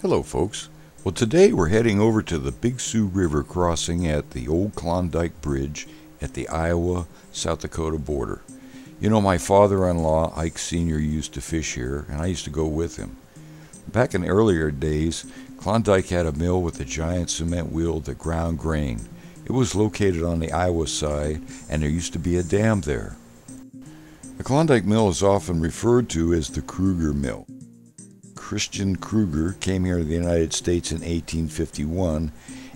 Hello, folks. Well, today we're heading over to the Big Sioux River crossing at the Old Klondike Bridge at the Iowa South Dakota border. You know, my father in law, Ike Sr., used to fish here, and I used to go with him. Back in earlier days, Klondike had a mill with a giant cement wheel that ground grain. It was located on the Iowa side, and there used to be a dam there. The Klondike Mill is often referred to as the Kruger Mill. Christian Kruger came here to the United States in 1851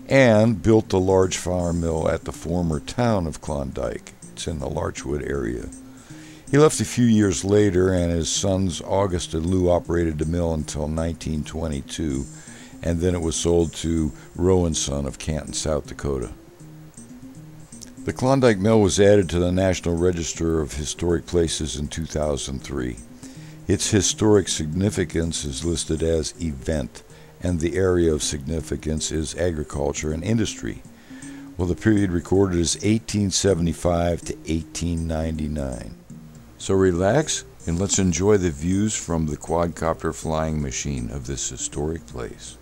and built the large flour mill at the former town of Klondike. It's in the Larchwood area. He left a few years later, and his sons August and Lou operated the mill until 1922, and then it was sold to Rowe and Son of Canton, South Dakota. The Klondike Mill was added to the National Register of Historic Places in 2003. Its historic significance is listed as event, and the area of significance is agriculture and industry. Well, the period recorded is 1875 to 1899. So relax and let's enjoy the views from the quadcopter flying machine of this historic place.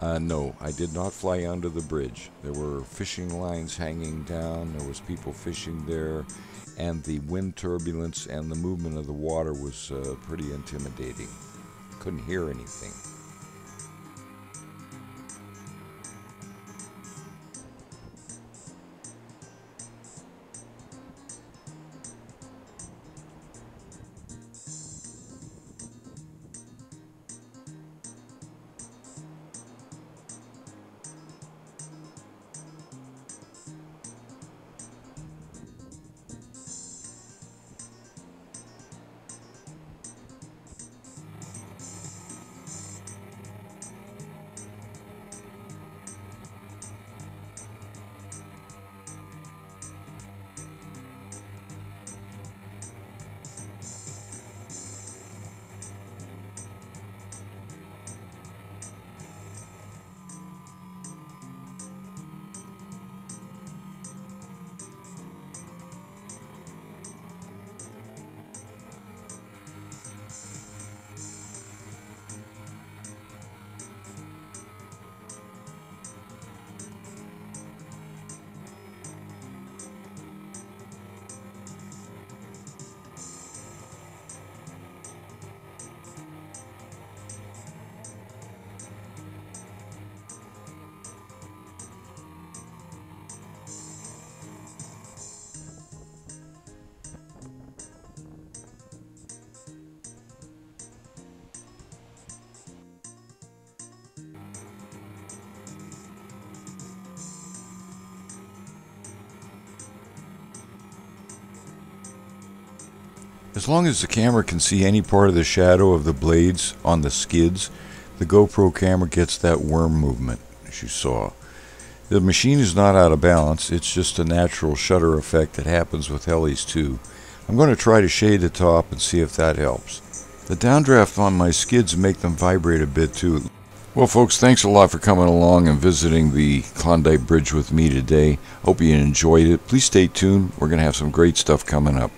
Uh, no, I did not fly under the bridge. There were fishing lines hanging down, there was people fishing there, and the wind turbulence and the movement of the water was uh, pretty intimidating. Couldn't hear anything. As long as the camera can see any part of the shadow of the blades on the skids, the GoPro camera gets that worm movement, as you saw. The machine is not out of balance, it's just a natural shutter effect that happens with helis too. I'm going to try to shade the top and see if that helps. The downdraft on my skids make them vibrate a bit too. Well, folks, thanks a lot for coming along and visiting the Klondike Bridge with me today. Hope you enjoyed it. Please stay tuned. We're going to have some great stuff coming up.